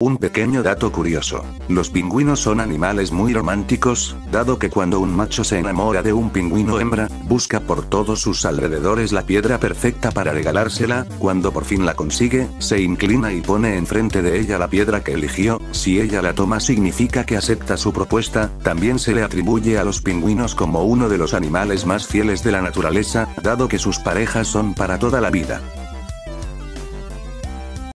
Un pequeño dato curioso. Los pingüinos son animales muy románticos, dado que cuando un macho se enamora de un pingüino hembra, busca por todos sus alrededores la piedra perfecta para regalársela, cuando por fin la consigue, se inclina y pone enfrente de ella la piedra que eligió, si ella la toma significa que acepta su propuesta, también se le atribuye a los pingüinos como uno de los animales más fieles de la naturaleza, dado que sus parejas son para toda la vida.